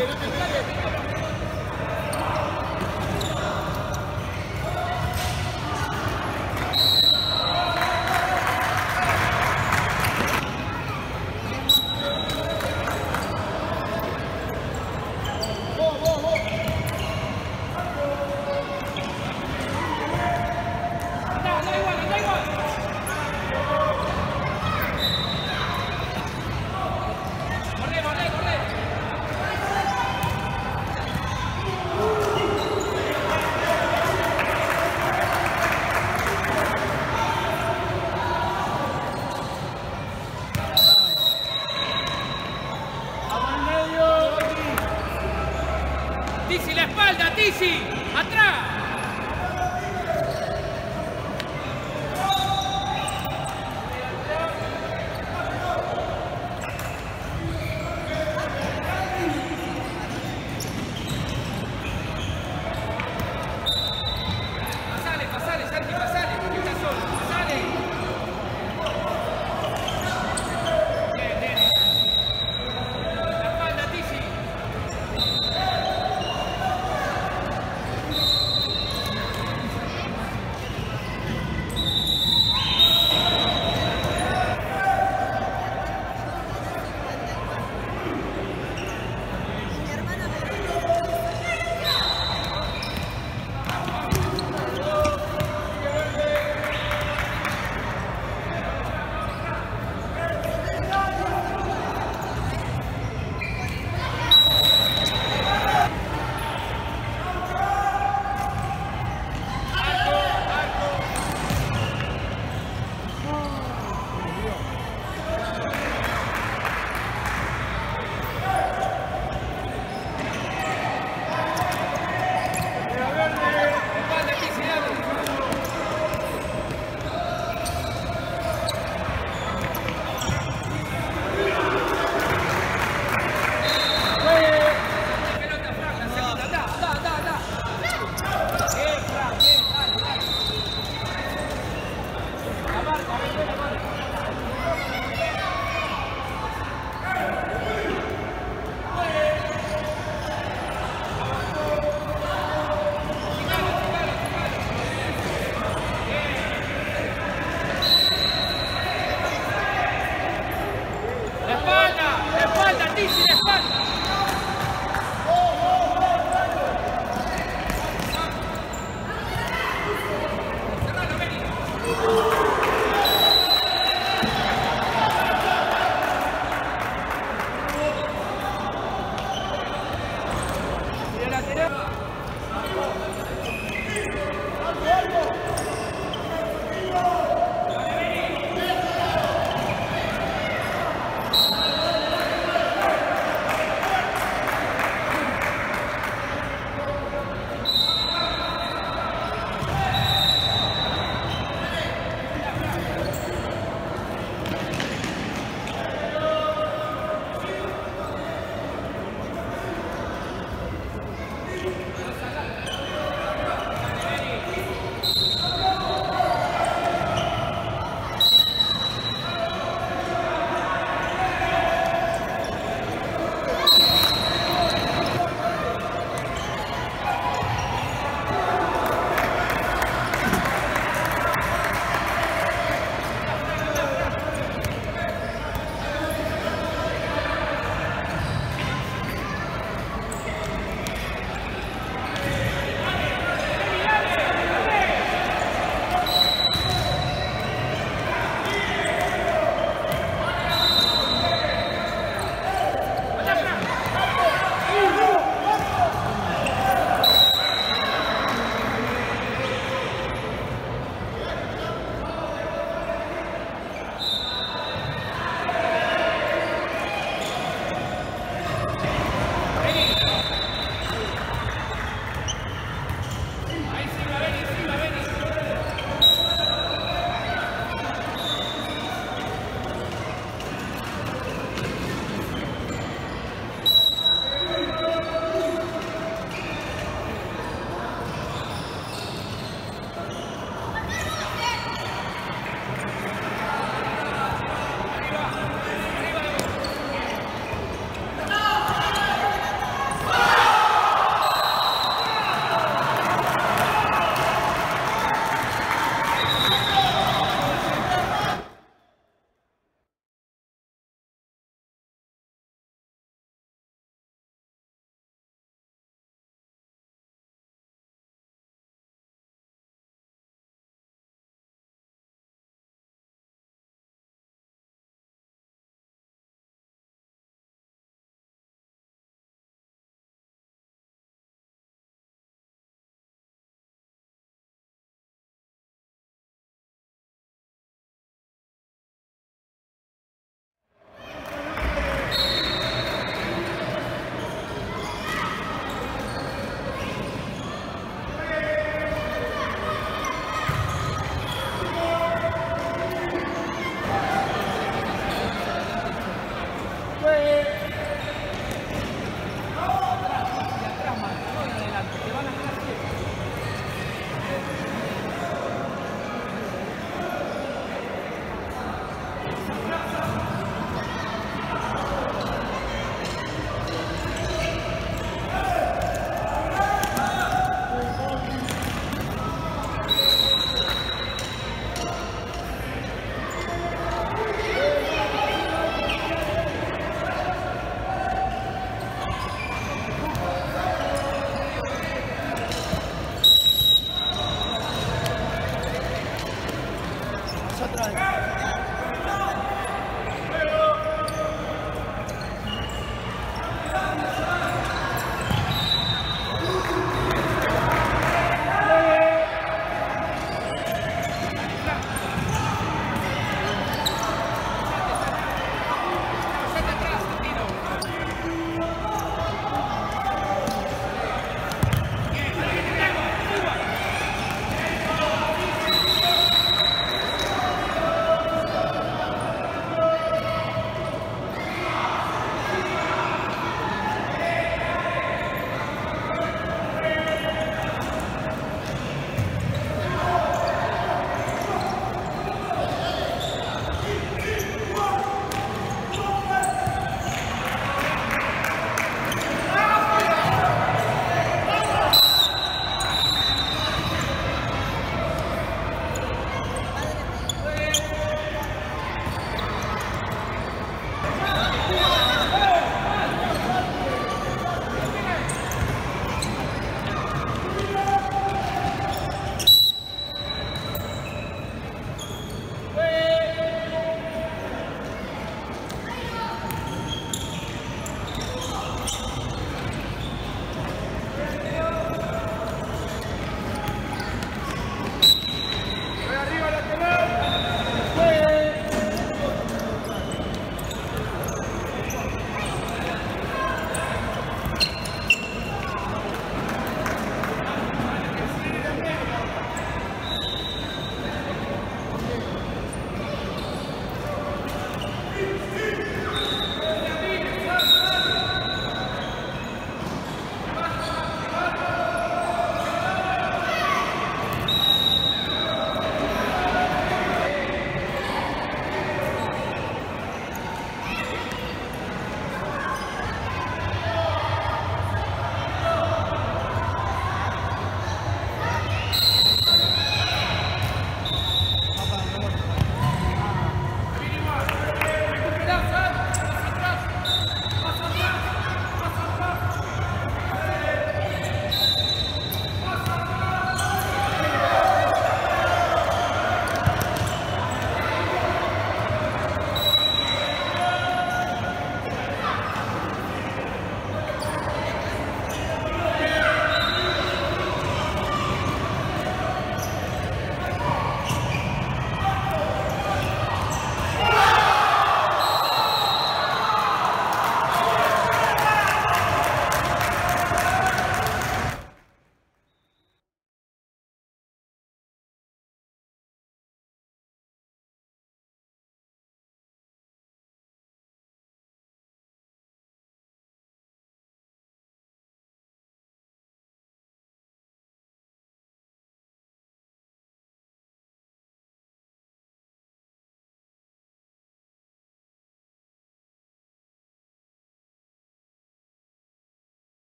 geri dönüyor. Messi.